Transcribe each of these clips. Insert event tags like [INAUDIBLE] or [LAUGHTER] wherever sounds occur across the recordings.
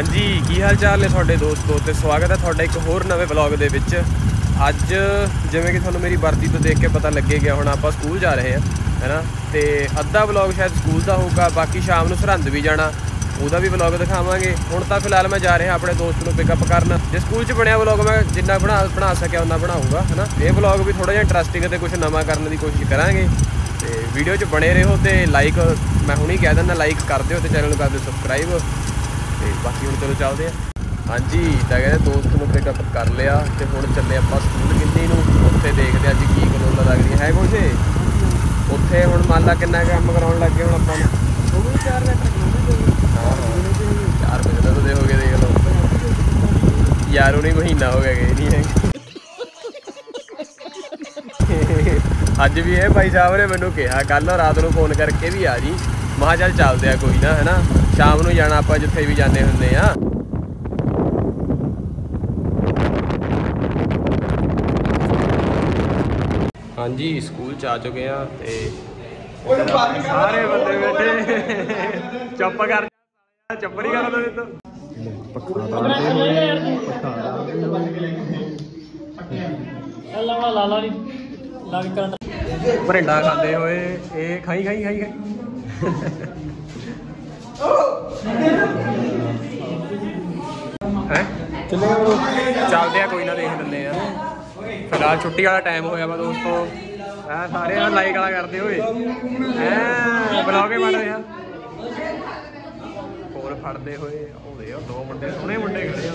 ਹਾਂਜੀ, ਕੀ ਹਾਲ ਚਾਲ ਨੇ ਤੁਹਾਡੇ ਦੋਸਤੋ? ਤੇ ਸਵਾਗਤ ਹੈ ਤੁਹਾਡਾ ਇੱਕ ਹੋਰ ਨਵੇਂ ਵਲੌਗ ਦੇ ਵਿੱਚ। ਅੱਜ ਜਿਵੇਂ ਕਿ ਤੁਹਾਨੂੰ ਮੇਰੀ ਵਰਦੀ ਤੋਂ ਦੇਖ ਕੇ ਪਤਾ ਲੱਗੇ ਗਿਆ, ਹੁਣ ਆਪਾਂ ਸਕੂਲ ਜਾ ਰਹੇ ਹਾਂ, ਹੈਨਾ? ਤੇ ਅੱਧਾ ਵਲੌਗ ਸ਼ਾਇਦ ਸਕੂਲ ਦਾ ਹੋਊਗਾ, ਬਾਕੀ ਸ਼ਾਮ ਨੂੰ ਸਰਹੰਦ ਵੀ ਜਾਣਾ, ਉਹਦਾ ਵੀ ਵਲੌਗ ਦਿਖਾਵਾਂਗੇ। ਹੁਣ ਤਾਂ ਫਿਲਹਾਲ ਮੈਂ ਜਾ ਰਿਹਾ ਆਪਣੇ ਦੋਸਤ ਨੂੰ ਪਿਕਅਪ ਕਰਨ। ਜੇ ਸਕੂਲ 'ਚ ਬਣਿਆ ਵਲੌਗ, ਮੈਂ ਜਿੰਨਾ ਬਣਾ ਬਣਾ ਸਕਿਆ ਉਹਨਾਂ ਬਣਾਉਂਗਾ ਹੈਨਾ? ਇਹ ਵਲੌਗ ਵੀ ਥੋੜਾ ਜਿਹਾ ਇੰਟਰਸਟਿੰਗ ਤੇ ਕੁਝ ਨਵਾਂ ਕਰਨ ਦੀ ਕੋਸ਼ਿਸ਼ ਕਰਾਂਗੇ। ਤੇ ਵੀਡੀਓ 'ਚ ਬਣੇ ਰਹੋ ਤੇ ਲਾਈਕ ਮੈਂ ਹੁਣੀ ਕਹਿ ਦਿੰਦਾ ਲਾਈਕ ਕਰ ਦਿਓ ਤੇ ਚੈਨਲ ਨੂੰ ਕਰ ਦਿਓ ਸਬਸਕ੍ਰਾਈਬ ਤੇ ਬਾਕੀ ਹੁਣ ਚਲੋ ਚੱਲਦੇ ਆ। ਹਾਂਜੀ ਤਾਂ ਕਹਿੰਦੇ ਦੋਸਤ ਨੂੰ ਪਿਕਅਪ ਕਰ ਲਿਆ ਤੇ ਹੁਣ ਚੱਲੇ ਆਪਾਂ ਸਕੂਲ ਕਿੰਨੀ ਨੂੰ। ਉੱਥੇ ਦੇਖਦੇ ਆ ਅੱਜ ਕੀ ਕਲੋਲਾ ਲੱਗ ਹੈ ਕੁਛ? ਉੱਥੇ ਹੁਣ ਮੰਨ ਲਾ ਕਿੰਨਾ ਕੰਮ ਕਰਾਉਣ ਲੱਗੇ ਹੁਣ ਆਪਾਂ ਉਹ ਵੀ 4 ਮੀਟਰ ਹਾਂ ਹਾਂ 4 ਵਜੇ ਤਾਂ ਦੇ ਹੋ ਗਏ ਦੇਖ ਲਓ। ਯਾਰ, ਉਹਨੇ ਮਹੀਨਾ ਹੋ ਗਿਆ ਗਏ ਨਹੀਂ ਹੈ ਅੱਜ ਵੀ ਇਹ ਭਾਈ ਸਾਹਿਬ ਨੇ ਮੈਨੂੰ ਕਿਹਾ ਕੱਲ ਰਾਤ ਨੂੰ ਫੋਨ ਕਰਕੇ ਵੀ ਆ ਜੀ। ਮਹਾ ਚੱਲ ਚੱਲਦੇ ਆ ਕੋਈ ਨਾ ਹੈਨਾ? ਸ਼ਾਮ ਨੂੰ ਜਾਣਾ ਆਪਾਂ ਜਿੱਥੇ ਵੀ ਜਾਂਦੇ ਹੁੰਦੇ ਆ। ਹਾਂਜੀ ਸਕੂਲ ਚ ਆ ਚੁੱਕੇ ਆ ਤੇ ਸਾਰੇ ਬੰਦੇ ਬੈਠੇ। ਚੁੱਪ ਕਰ ਜਾ ਚੁੱਪ ਨਹੀਂ ਕਰਦਾ ਦਿੱਤਾ ਲਾਲਾ ਲਾਲਾ ਨਹੀਂ ਲੱਗ ਕਰਨ ਭਰਿੰਡਾ ਖਾਂਦੇ ਹੋਏ ਇਹ ਖਾਈ ਖਾਈ ਖਾਈ ਖਾਈ। ਹੈ? ਚੱਲੇ ਚੱਲਦੇ ਆ, ਕੋਈ ਨਾ ਦੇਖ ਲੈਂਦੇ ਆ। ਫਿਲਹਾਲ ਛੁੱਟੀ ਵਾਲਾ ਟਾਈਮ ਹੋਇਆ ਵਾ ਦੋਸਤੋ। ਆ ਸਾਰੇ ਆ ਲਾਈਕ ਵਾਲਾ ਕਰਦੇ ਹੋਏ। ਐ ਬਲੌਗੇ ਬਣ ਰਿਹਾ। ਹੋਰ ਫੜਦੇ ਹੋਏ, ਆਉਂਦੇ ਆ, ਦੋ ਮੁੰਡੇ, ਸੋਹਣੇ ਮੁੰਡੇ ਖੜੇ ਆ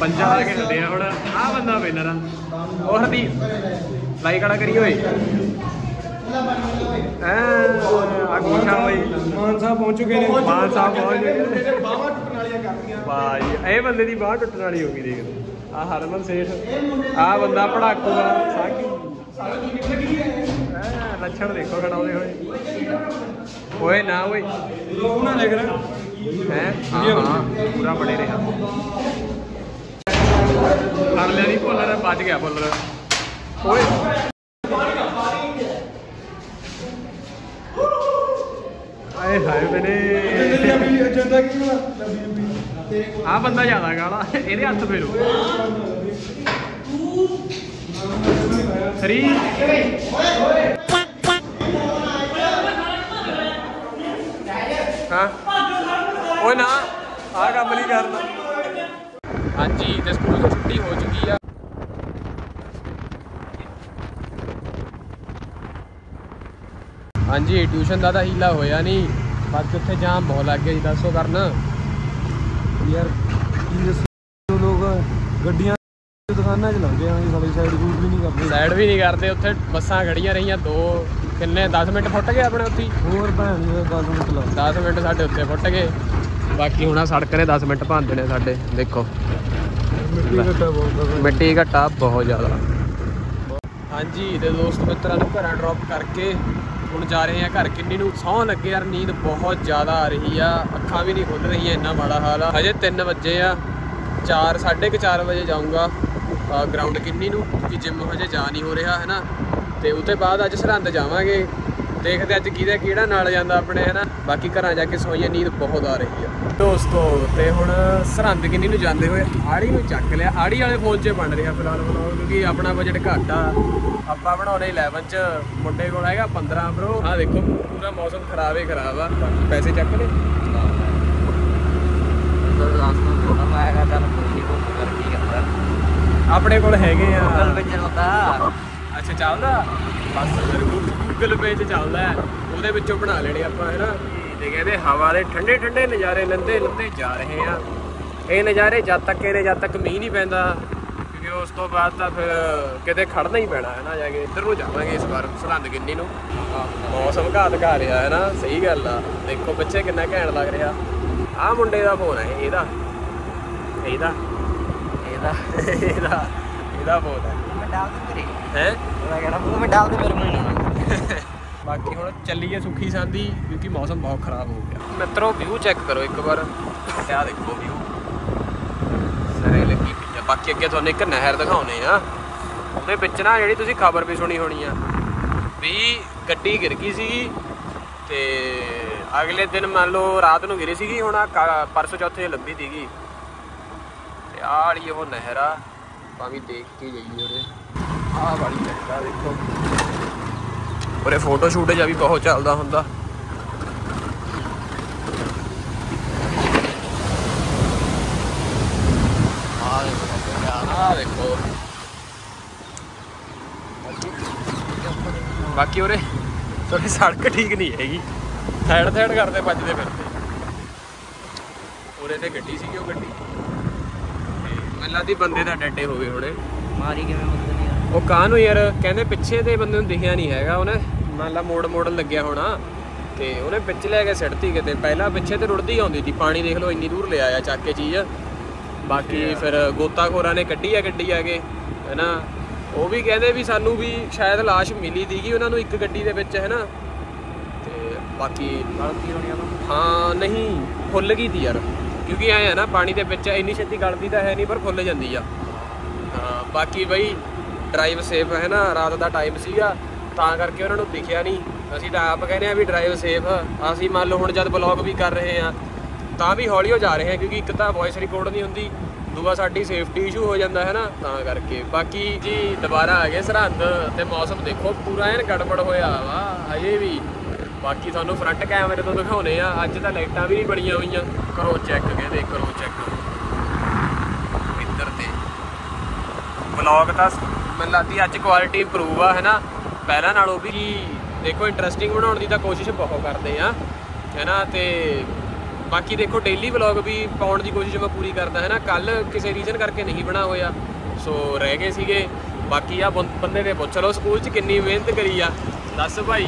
ਪੰਜਾਂ ਦਾ ਖੇਡਦੇ ਆ ਹੁਣ। ਆ ਬੰਦਾ ਵਿਨਰ ਆ। ਉਹ ਹਰਦੀਪ। ਲਾਈਕ ਵਾਲਾ ਕਰੀ ਓਏ। ਐ ਆ ਗੋਸ਼ਾ ਬਈ। ਮਾਨ ਸਾਹਿਬ ਪਹੁੰਚ ਚੁੱਕੇ ਨੇ। ਮਾਨ ਸਾਹਿਬ ਪਹੁੰਚ ਗਏ ਬਾਹਾਂ ਟੁੱਟਣ ਵਾਲੀਆਂ ਕਰਤੀਆਂ। ਵਾਹ ਜੀ ਇਹ ਬੰਦੇ ਦੀ ਬਾਹ ਟੁੱਟਣ ਵਾਲੀ ਹੋ ਗਈ ਦੇਖ। ਆ ਹਰਮਨ ਸੇਠ। ਆ ਬੰਦਾ ਪੜਾਕੂ ਦਾ। ਸਾਕੀ ਐ ਲੱਛਣ ਦੇਖੋ ਖੜਾਉਂਦੇ ਹੋਏ। ਓਏ ਨਾ ਓਏ। ਰਹੇ ਹੈ? ਹਾਂ ਹਾਂ ਪੂਰਾ ਬੜੇ ਰਿਹਾ। ਫੜ ਲਿਆ ਨਹੀਂ ਭੁੱਲਰ ਬਚ ਗਿਆ ਭੁੱਲਰ ਓਏ। ਆਏ ਹਾਏ ਬਨੇ ਵੀ ਏਜੰਡਾ ਕੀ ਬਣਾ ਤੇ ਆ ਬੰਦਾ ਜ਼ਿਆਦਾ ਗਾਲਾ। ਇਹਦੇ ਹੱਥ ਫੇਰੋ। 3 ਹਾਂ। ਓਏ ਨਾ ਆ ਕੰਮ ਨਹੀਂ ਕਰਨਾ। ਹਾਂਜੀ ਤੇ ਸਕੂਲ ਤੋਂ ਛੁੱਟੀ ਹੋ ਚੁੱਕੀ ਆ। ਹਾਂਜੀ ਟਿਊਸ਼ਨ ਦਾ ਤਾਂ ਹੀਲਾ ਹੋਇਆ ਨਹੀਂ ਬਾਕੀ ਉੱਥੇ ਜਾਮ ਬਹੁਤ ਲੱਗ ਗਿਆ ਜੀ ਦੱਸੋ ਕਰਨਾ। ਯਾਰ ਕੀ ਦੱਸੋ? ਲੋਕ ਗੱਡੀਆਂ ਦੁਕਾਨਾਂ 'ਚ ਲੰਘੇ ਆਂ ਸਾਡੀ ਸਾਈਡ ਰੂਟ ਵੀ ਨਹੀਂ ਕਰਦੇ। ਸਾਈਡ ਵੀ ਨਹੀਂ ਕਰਦੇ ਉੱਥੇ ਬੱਸਾਂ ਖੜੀਆਂ ਰਹੀਆਂ ਦੋ ਕਿੰਨੇ 10 ਮਿੰਟ ਫੁੱਟ ਗਏ ਆਪਣੇ ਉੱਥੇ। ਹੋਰ ਭੈਣ ਜੀ 10 ਮਿੰਟ ਲਾ 10 ਮਿੰਟ ਸਾਡੇ ਉੱਤੇ ਫੁੱਟ ਗਏ। ਬਾਕੀ ਹੁਣ ਸੜਕ ਨੇ 10 ਮਿੰਟ ਭੰਨ ਦੇਣੇ ਸਾਡੇ ਦੇਖੋ। ਮਿੱਟੀ ਘਟਾ ਬਹੁਤ ਜ਼ਿਆਦਾ। ਹਾਂਜੀ ਤੇ ਦੋਸਤ ਮਿੱਤਰਾਂ ਨੂੰ ਘਰਾਂ ਡ੍ਰੌਪ ਕਰਕੇ ਹੁਣ ਜਾ ਰਹੇ ਆ ਘਰ, ਕਿੰਨੀ ਨੂੰ ਸੌਂ ਲੱਗੇ ਯਾਰ, ਨੀਂਦ ਬਹੁਤ ਜ਼ਿਆਦਾ ਆ ਰਹੀ ਆ। ਅੱਖਾਂ ਵੀ ਨਹੀਂ ਖੁੱਲ ਰਹੀਆਂ, ਇੰਨਾ ਮਾੜਾ ਹਾਲ ਆ। ਹਜੇ 3 ਵਜੇ ਆ 4 4:30 ਵਜੇ ਜਾਊਂਗਾ। ਗਰਾਊਂਡ ਕਿੰਨੀ ਨੂੰ, ਕਿ ਜਿਮ ਹਜੇ ਜਾ ਨਹੀਂ ਹੋ ਰਿਹਾ ਹੈ ਨਾ ਤੇ ਉਤੇ ਬਾਅਦ ਅੱਜ ਸਰਹੰਦ ਜਾਵਾਂਗੇ। ਦੇਖਦੇ ਅੱਜ ਕਿਹਦਾ ਕਿਹੜਾ ਨਾਲ ਜਾਂਦਾ ਆਪਣੇ ਹੈ ਨਾ ਬਾਕੀ ਘਰਾਂ ਜਾ ਕੇ ਸੋਈਏ ਨੀਂਦ ਬਹੁਤ ਆ ਰਹੀ ਆ। ਦੋਸਤੋ ਤੇ ਹੁਣ ਸਰਹੰਦ ਕਿੰਨੀ ਨੂੰ ਜਾਂਦੇ ਹੋਏ ਆੜੀ ਨੂੰ ਚੱਕ ਲਿਆ। ਆੜੀ ਵਾਲੇ ਫੋਨ 'ਚ ਬਣ ਰਿਹਾ ਫਿਲਹਾਲ ਵਲੌਗ ਕਿਉਂਕਿ ਆਪਣਾ ਬਜਟ ਘੱਟ ਆ। ਆਪਾਂ ਬਣਾਉਣੇ 11 'ਚ ਮੁੰਡੇ ਕੋਲ ਹੈਗਾ 15 ਬ్రో ਆ ਦੇਖੋ ਪੂਰਾ ਮੌਸਮ ਖਰਾਬ ਹੀ ਖਰਾਬ ਆ। ਪੈਸੇ ਚੱਕ ਲੈ ਆਪਣੇ ਕੋਲ ਹੈਗੇ ਆ। ਅੱਛਾ ਚੱਲਦਾ ਬਸ ਫਿਰ ਗੂਗਲ ਪੇ 'ਚ ਚੱਲਦਾ ਹੈ। ਉਹਦੇ ਵਿੱਚੋਂ ਬਣਾ ਲੈਣੇ ਆਪਾਂ ਹੈ ਨਾ ਤੇ ਕਹਿੰਦੇ ਹਵਾ ਦੇ ਠੰਡੇ ਠੰਡੇ ਨਜ਼ਾਰੇ ਲੈਂਦੇ ਲੈਂਦੇ ਜਾ ਰਹੇ ਆ। ਇਹ ਨਜ਼ਾਰੇ ਜਦ ਤੱਕ ਇਹਦੇ ਜਦ ਤੱਕ ਮੀਂਹ ਨਹੀਂ ਪੈਂਦਾ ਕਿਉਂਕਿ ਉਸ ਤੋਂ ਬਾਅਦ ਤਾਂ ਫਿਰ ਕਿਤੇ ਖੜਨਾ ਹੀ ਪੈਣਾ ਹੈ ਨਾ ਜਾ ਕੇ ਇੱਧਰ ਨੂੰ ਜਾਵਾਂਗੇ ਇਸ ਵਾਰ ਸਰਹੰਦ ਕਿੰਨੀ ਨੂੰ। ਮੌਸਮ ਘਾਤ ਦਿਖਾ ਰਿਹਾ ਹੈ ਨਾ ਸਹੀ ਗੱਲ ਆ। ਦੇਖੋ ਪਿੱਛੇ ਕਿੰਨਾ ਘੈਂਟ ਲੱਗ ਰਿਹਾ। ਆਹ ਮੁੰਡੇ ਦਾ ਫੋਨ ਹੈ ਇਹਦਾ। ਇਹਦਾ। ਇਹਦਾ। ਇਹਦਾ। ਇਹਦਾ ਫੋਨ ਹੈ। ਹੈ? [LAUGHS] ਬਾਕੀ ਹੁਣ ਚੱਲੀਏ ਸੁਖੀ ਸਾਂਦੀ, ਕਿਉਂਕਿ ਮੌਸਮ ਬਹੁਤ ਖਰਾਬ ਹੋ ਗਿਆ। ਮਿੱਤਰੋ ਵਿਊ ਚੈੱਕ ਕਰੋ ਇੱਕ ਵਾਰ। ਆਹ ਦੇਖੋ ਵਿਊ ਸਰੇ ਲੱਗੀ ਪਈ ਆ ਬਾਕੀ ਅੱਗੇ ਤੁਹਾਨੂੰ ਇੱਕ ਨਹਿਰ ਦਿਖਾਉਨੇ ਆ। ਉਹਦੇ ਵਿੱਚ ਨਾ ਜਿਹੜੀ ਤੁਸੀਂ ਖਬਰ ਵੀ ਸੁਣੀ ਹੋਣੀ ਆ, ਵੀ ਗੱਡੀ ਗਿਰ ਗਈ ਸੀ ਤੇ ਅਗਲੇ ਦਿਨ ਮੰਨ ਲਓ ਰਾਤ ਨੂੰ ਗਿਰੀ ਸੀਗੀ, ਹੁਣ ਪਰਸੋਂ ਚੌਥੇ ਲੱਭੀ ਸੀਗੀ। ਤੇ ਆਹ ਵਾਲੀ ਉਹ ਨਹਿਰ ਆ ਭਾਵੇਂ ਦੇਖ ਕੇ ਜਾਈਏ ਉਰੇ ਆਹ ਵਾਲੀ ਨਹਿਰ ਆ, ਦੇਖੋ। ਉਰੇ ਫੋਟੋ ਸ਼ੂਟ ਜਾਂ ਵੀ ਬਹੁਤ ਚੱਲਦਾ ਹੁੰਦਾ। ਆਹ ਦੇਖੋ। ਬਾਕੀ ਉਰੇ ਥੋੜੀ ਸੜਕ ਠੀਕ ਨਹੀਂ ਹੈਗੀ। ਸਾਈਡ ਸਾਈਡ ਕਰਦੇ ਵੱਜਦੇ ਫਿਰਦੇ। ਉਰੇ ਤੇ ਗੱਡੀ ਸੀਗੀ ਉਹ ਗੱਡੀ। ਮੈਨੂੰ ਲੱਗਦੀ ਬੰਦੇ ਦਾ ਡੱਡੇ ਹੋ ਗਏ ਹੁਣੇ। ਮਾਰੀ ਕਿਵੇਂ ਬੰਦੇ? ਉਹ ਕਾਹ ਨੂੰ ਯਾਰ ਕਹਿੰਦੇ ਪਿੱਛੇ ਦੇ ਬੰਦੇ ਨੂੰ ਦਿਖਿਆ ਨਹੀਂ ਹੈਗਾ ਉਹਨੇ ਮੰਨ ਲਾ ਮੋੜ ਮੋੜਨ ਲੱਗਿਆ ਹੋਣਾ। ਤੇ ਉਹਨੇ ਵਿੱਚ ਲੈ ਕੇ ਸਿੱਟਤੀ ਕਿਤੇ ਪਹਿਲਾਂ ਪਿੱਛੇ ਤੇ ਰੁੜਦੀ ਆਉਂਦੀ ਸੀ ਪਾਣੀ ਦੇਖ ਲਓ ਇੰਨੀ ਦੂਰ ਲਿਆ ਆ ਚੱਕ ਕੇ ਚੀਜ਼। ਬਾਕੀ ਫਿਰ ਗੋਤਾਖੋਰਾਂ ਨੇ ਕੱਢੀ ਆ ਗੱਡੀ ਆ ਕੇ ਹੈਨਾ। ਉਹ ਵੀ ਕਹਿੰਦੇ ਵੀ ਸਾਨੂੰ ਵੀ ਸ਼ਾਇਦ ਲਾਸ਼ ਮਿਲੀ ਦੀਗੀ ਉਹਨਾਂ ਨੂੰ ਇੱਕ ਗੱਡੀ ਦੇ ਵਿੱਚ ਹੈਨਾ। ਤੇ ਬਾਕੀ ਗਲਤੀ ਹੋਣੀ ਆ ਤਾਂ। ਹਾਂ ਨਹੀਂ ਫੁੱਲ ਗਈ ਤੀ ਯਾਰ। ਕਿਉਂਕਿ ਐ ਆ ਨਾ ਪਾਣੀ ਦੇ ਵਿੱਚ ਇੰਨੀ ਛੇਤੀ ਗਲਦੀ ਤਾਂ ਹੈ ਨਹੀਂ ਪਰ ਫੁੱਲ ਜਾਂਦੀ ਆ। ਹਾਂ ਬਾਕੀ ਬਈ ਡਰਾਈਵ ਸੇਫ ਹੈ ਨਾ, ਰਾਤ ਦਾ ਟਾਈਮ ਸੀਗਾ, ਤਾਂ ਕਰਕੇ ਉਹਨਾਂ ਨੂੰ ਦਿਖਿਆ ਨਹੀਂ। ਅਸੀਂ ਤਾਂ ਆਪ ਕਹਿੰਦੇ ਆ ਵੀ ਡਰਾਈਵ ਸੇਫ ਅਸੀਂ ਮੰਨ ਲਓ ਹੁਣ ਜਦ ਬਲੌਗ ਵੀ ਕਰ ਰਹੇ ਆ ਤਾਂ ਵੀ ਹੌਲੀ ਹੋ ਜਾ ਰਹੇ ਆ ਕਿਉਂਕਿ ਇੱਕ ਤਾਂ ਵੌਇਸ ਰਿਕਾਰਡ ਨਹੀਂ ਹੁੰਦੀ, ਦੂਆ ਸਾਡੀ ਸੇਫਟੀ ਇਸ਼ੂ ਹੋ ਜਾਂਦਾ ਹੈ ਨਾ, ਤਾਂ ਕਰਕੇ। ਬਾਕੀ ਜੀ, ਦੁਬਾਰਾ ਆ ਗਏ ਸਰਹੰਦ ਤੇ ਮੌਸਮ ਦੇਖੋ, ਪੂਰਾ ਐਨ ਗੜਬੜ ਹੋਇਆ ਵਾ, ਹਜੇ ਵੀ। ਬਾਕੀ ਤੁਹਾਨੂੰ ਫਰੰਟ ਕੈਮਰੇ ਤੋਂ ਦਿਖਾਉਨੇ ਆ, ਅੱਜ ਤਾਂ ਲਾਈਟਾਂ ਵੀ ਨਹੀਂ ਬਣੀਆਂ ਹੋਈਆਂ। ਕਰੋ ਚੈੱਕ ਕਹਿੰਦੇ ਕਰੋ ਚੈੱਕ ਇੱਧਰ ਤੇ ਵਲੌਗ ਤਾਂ ਮੈਨੂੰ ਲੱਗਦੀ ਅੱਜ ਕੁਆਲਿਟੀ ਇੰਪਰੂਵ ਆ ਹੈਨਾ? ਪਹਿਲਾਂ ਨਾਲੋਂ ਵੀ ਦੇਖੋ ਇੰਟਰਸਟਿੰਗ ਬਣਾਉਣ ਦੀ ਤਾਂ ਕੋਸ਼ਿਸ਼ ਬਹੁਤ ਕਰਦੇ ਆ ਹੈਨਾ? ਤੇ ਬਾਕੀ ਦੇਖੋ ਡੇਲੀ ਵਲੌਗ ਵੀ ਪਾਉਣ ਦੀ ਕੋਸ਼ਿਸ਼ ਮੈਂ ਪੂਰੀ ਕਰਦਾ ਹੈਨਾ? ਕੱਲ ਕਿਸੇ ਰੀਜ਼ਨ ਕਰਕੇ ਨਹੀਂ ਬਣਾ ਹੋਇਆ ਸੋ ਰਹਿ ਗਏ ਸੀਗੇ। ਬਾਕੀ ਆ ਬੰਦੇ ਨੇ ਪੁੱਛ ਲਓ ਸਕੂਲ 'ਚ ਕਿੰਨੀ ਮਿਹਨਤ ਕਰੀ ਆ? ਦੱਸ ਭਾਈ।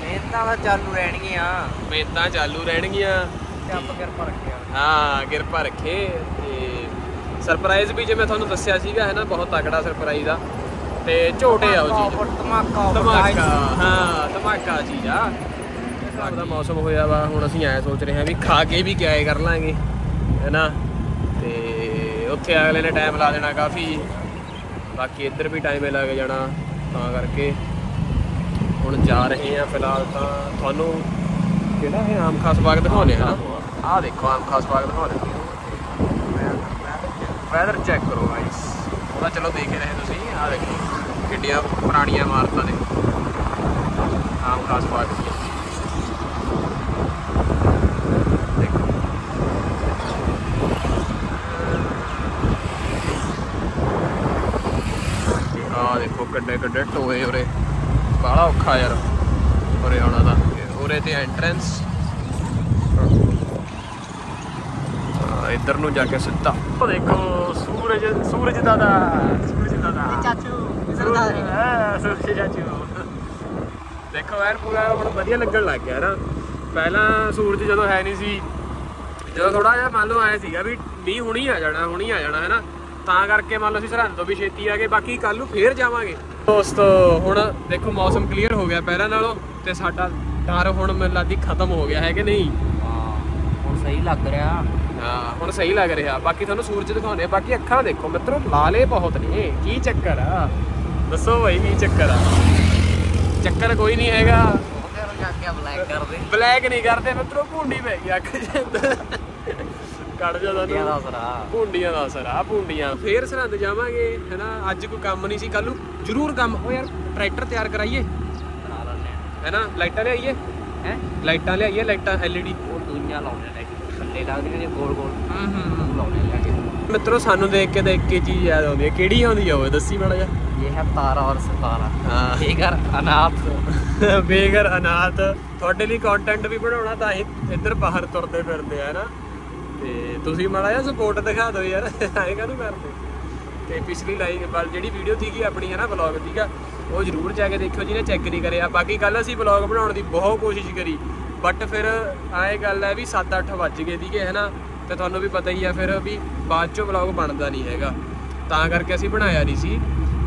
ਮਿਹਨਤਾਂ ਤਾਂ ਚਾਲੂ ਰਹਿਣਗੀਆਂ। ਮਿਹਨਤਾਂ ਚਾਲੂ ਰਹਿਣਗੀਆਂ। ਤੇ ਆਪ ਕਿਰਪਾ ਰੱਖਿਆ ਹਾਂ ਕਿਰਪਾ ਰੱਖੇ। ਸਰਪ੍ਰਾਈਜ਼ ਵੀ ਜਿਵੇਂ ਤੁਹਾਨੂੰ ਦੱਸਿਆ ਸੀਗਾ ਹੈ ਨਾ ਬਹੁਤ ਤਕੜਾ ਸਰਪ੍ਰਾਈਜ਼ ਆ। ਤੇ ਝੋਟੇ ਆ ਉਹ ਚੀਜ਼। ਧਮਾਕਾ ਧਮਾਕਾ ਹਾਂ ਧਮਾਕਾ ਚੀਜ਼ ਆ। ਹਿਸਾਬ ਦਾ ਮੌਸਮ ਹੋਇਆ ਵਾ ਹੁਣ ਅਸੀਂ ਐ ਸੋਚ ਰਹੇ ਹਾਂ ਵੀ ਖਾ ਕੇ ਵੀ ਕਿਆ ਕਰ ਲਾਂਗੇ ਹੈਨਾ ਤੇ ਉੱਥੇ ਅਗਲੇ ਨੇ ਟਾਈਮ ਲਾ ਦੇਣਾ ਕਾਫੀ। ਬਾਕੀ ਇੱਧਰ ਵੀ ਟਾਈਮ ਲੱਗ ਜਾਣਾ ਤਾਂ ਕਰਕੇ। ਹੁਣ ਜਾ ਰਹੇ ਆ ਫਿਲਹਾਲ ਤਾਂ ਤੁਹਾਨੂੰ ਕਿਹੜਾ ਹੈ ਆਮ ਖਾਸ ਬਾਗ ਦਿਖਾਉਣੇ ਆ ਆਹ ਦੇਖੋ ਆਮ ਖਾਸ ਬਾਗ ਦਿਖਾਉਣੇ ਵੈਦਰ ਚੈੱਕ ਕਰੋ ਗਾਇਸ ਉਹਦਾ ਚਲੋ ਦੇਖ ਰਹੇ ਤੁਸੀਂ, ਆਹ ਦੇਖੋ, ਕਿੱਡੀਆਂ ਪੁਰਾਣੀਆਂ ਇਮਾਰਤਾਂ ਨੇ। ਆਮ ਖਾਸ ਬਾਗ ਦੀਆਂ ਦੇਖੋ। ਆਹ ਦੇਖੋ, ਕਿੱਡੇ ਕਿੱਡੇ ਟੋਏ ਉਰੇ। ਬਾਹਲਾ ਔਖਾ ਯਾਰ ਉਰੇ ਆਉਣਾ ਤਾਂ ਉਰੇ ਤੇ ਐਂਟਰੈਂਸ ਇੱਧਰ ਨੂੰ ਜਾ ਕੇ ਸਿੱਧਾ। ਉਹ ਦੇਖੋ ਸੂਰਜ ਸੂਰਜ ਦਾਦਾ ਸੂਰਜ ਦਾਦਾ। ਚਾਚੂ ਸਰਦਾਰ ਹਾਂ ਸੂਰਜ ਚਾਚੂ। ਦੇਖੋ ਯਾਰ ਪੂਰਾ ਹੁਣ ਵਧੀਆ ਲੱਗਣ ਲੱਗ ਗਿਆ ਨਾ। ਪਹਿਲਾਂ ਸੂਰਜ ਜਦੋਂ ਹੈ ਨਹੀਂ ਸੀ ਜਦੋਂ ਥੋੜਾ ਜਿਹਾ ਮੰਨ ਲਓ ਆਇਆ ਸੀਗਾ ਵੀ ਮੀਂਹ ਹੁਣੀ ਆ ਜਾਣਾ ਹੁਣੀ ਆ ਜਾਣਾ ਹੈ ਨਾ ਤਾਂ ਕਰਕੇ ਮੰਨ ਲਓ ਅਸੀਂ ਸਰਹੰਦ ਤੋਂ ਵੀ ਛੇਤੀ ਆ ਗਏ ਬਾਕੀ ਕੱਲ ਨੂੰ ਫੇਰ ਜਾਵਾਂਗੇ। ਦੋਸਤੋ ਹੁਣ ਦੇਖੋ ਮੌਸਮ ਕਲੀਅਰ ਹੋ ਗਿਆ ਪਹਿਲਾਂ ਨਾਲੋਂ ਤੇ ਸਾਡਾ ਡਰ ਹੁਣ ਮੈਨੂੰ ਲੱਗਦੀ ਖਤਮ ਹੋ ਗਿਆ ਹੈ ਕਿ ਨਹੀਂ? ਸਹੀ ਲੱਗ ਰਿਹਾ। ਹਾਂ ਹੁਣ ਸਹੀ ਲੱਗ ਰਿਹਾ। ਬਾਕੀ ਤੁਹਾਨੂੰ ਸੂਰਜ ਦਿਖਾਉਣੇ ਆ ਬਾਕੀ ਅੱਖਾਂ ਦੇਖੋ ਮਿੱਤਰੋ ਲਾਲੇ ਬਹੁਤ ਨੇ। ਕੀ ਚੱਕਰ ਆ? ਦੱਸੋ ਭਾਈ ਕੀ ਚੱਕਰ ਆ? ਚੱਕਰ ਕੋਈ ਨਹੀਂ ਹੈਗਾ। ਬਲੈਕ ਨਹੀਂ ਕਰਦੇ ਮਿੱਤਰੋ ਭੁੰਡੀ ਪੈ ਗਈ ਅੱਖ ਕੱਢ ਜਾ ਤੁਹਾਨੂੰ। ਦਾ ਸਰਾ ਭੁੰਡੀਆਂ ਦਾ ਅਸਰ ਆ ਭੁੰਡੀਆਂ। ਫੇਰ ਸਰਹੰਦ ਜਾਵਾਂਗੇ ਹੈਨਾ? ਅੱਜ ਕੋਈ ਕੰਮ ਨਹੀਂ ਸੀ ਕੱਲ ਨੂੰ ਜ਼ਰੂਰ ਕੰਮ। ਉਹ ਯਾਰ ਟਰੈਕਟਰ ਤਿਆਰ ਕਰਾਈਏ। ਬਣਾ ਲੈਣੇ ਹੈਨਾ? ਲਾਈਟਾਂ ਲਿਆਈਏ। ਹੈ? ਲਾਈਟਾਂ ਲਿਆਈਏ ਲਾਈਟਾਂ LED ਨੇ ਲੱਗਦੀਆਂ ਨੇ ਗੋਲ ਗੋਲ ਹੂੰ ਹੂੰ ਮਿੱਤਰੋ ਸਾਨੂੰ ਦੇਖ ਕੇ ਤਾਂ ਇੱਕ ਹੀ ਚੀਜ਼ ਯਾਦ ਆਉਂਦੀ ਹੈ। ਕਿਹੜੀ ਆਉਂਦੀ ਆ ਉਹ ਦੱਸੀ ਮਾੜਾ ਜਿਹਾ। ਇਹ ਹੈ ਤਾਰਾ ਔਰ ਸਿਤਾਰਾ। ਹਾਂ। ਇਹ ਘਰ ਅਨਾਥ। ਬੇਗਰ ਅਨਾਥ। ਤੁਹਾਡੇ ਲਈ ਕੰਟੈਂਟ ਵੀ ਬਣਾਉਣਾ ਤਾਂ ਅਸੀਂ ਇੱਧਰ ਬਾਹਰ ਤੁਰਦੇ ਫਿਰਦੇ ਆ ਨਾ? ਤੇ ਤੁਸੀਂ ਮਾੜਾ ਜਿਹਾ ਸਪੋਰਟ ਦਿਖਾ ਦਿਓ ਯਾਰ। ਐਂ ਕਾਹਨੂੰ ਕਰਦੇ? ਤੇ ਪਿਛਲੀ ਲਾਈਵ ਵੱਲ ਜਿਹੜੀ ਵੀਡੀਓ ਸੀਗੀ ਆਪਣੀ ਹੈ ਨਾ ਵਲੌਗ ਸੀਗਾ ਉਹ ਜਰੂਰ ਜਾ ਕੇ ਦੇਖਿਓ ਜਿਹਨੇ ਚੈੱਕ ਨਹੀਂ ਕਰਿਆ। ਬਾਕੀ ਕੱਲ ਅਸੀਂ ਵਲੌਗ ਬਣਾਉਣ ਦੀ ਬਹੁਤ ਕੋਸ਼ਿਸ਼ ਕਰੀ। ਬਟ ਫਿਰ ਆਏ ਗੱਲ ਹੈ ਵੀ 7-8 ਵੱਜ ਗਏ ਸੀਗੇ ਹੈ ਨਾ ਤੇ ਤੁਹਾਨੂੰ ਵੀ ਪਤਾ ਹੀ ਆ ਫਿਰ ਵੀ ਬਾਅਦ ਚੋਂ ਵਲੌਗ ਬਣਦਾ ਨਹੀਂ ਹੈਗਾ। ਤਾਂ ਕਰਕੇ ਅਸੀਂ ਬਣਾਇਆ ਨਹੀਂ ਸੀ।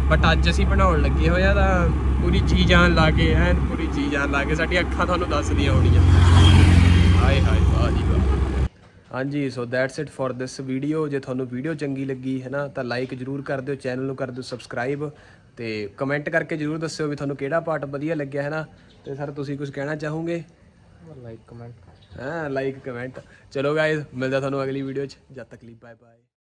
ਬਟ ਅੱਜ ਅਸੀਂ ਬਣਾਉਣ ਲੱਗੇ ਹੋਏ ਆ ਤਾਂ ਪੂਰੀ ਜੀ ਜਾਨ ਲਾ ਕੇ ਐਨ ਪੂਰੀ ਜੀ ਜਾਨ ਲਾ ਕੇ ਸਾਡੀ ਅੱਖਾਂ ਤੁਹਾਨੂੰ ਦੱਸਦੀਆਂ ਹੋਣੀਆਂ। ਹਾਏ ਹਾਏ, ਵਾਹ ਜੀ ਵਾਹ। ਹਾਂਜੀ so that's it for this video ਜੇ ਤੁਹਾਨੂੰ ਵੀਡੀਓ ਚੰਗੀ ਲੱਗੀ ਹੈ ਨਾ ਤਾਂ ਲਾਈਕ ਜਰੂਰ ਕਰ ਦਿਓ ਚੈਨਲ ਨੂੰ ਕਰ ਦਿਓ ਸਬਸਕ੍ਰਾਈਬ ਤੇ ਕਮੈਂਟ ਕਰਕੇ ਜਰੂਰ ਦੱਸਿਓ ਵੀ ਤੁਹਾਨੂੰ ਕਿਹੜਾ ਪਾਰਟ ਵਧੀਆ ਲੱਗਿਆ ਹੈ ਨਾ ਤੇ ਸਰ ਤੁਸੀਂ ਕੁਝ ਕਹਿਣਾ ਚਾਹੋਗੇ? ਲਾਈਕ ਕਮੈਂਟ ਹਾਂ ਲਾਈਕ ਕਮੈਂਟ ਚਲੋ ਗਾਇਜ਼ ਮਿਲਦਾ ਤੁਹਾਨੂੰ ਅਗਲੀ ਵੀਡੀਓ 'ਚ। ਜਦ ਤੱਕ ਲਈ ਬਾਏ ਬਾਏ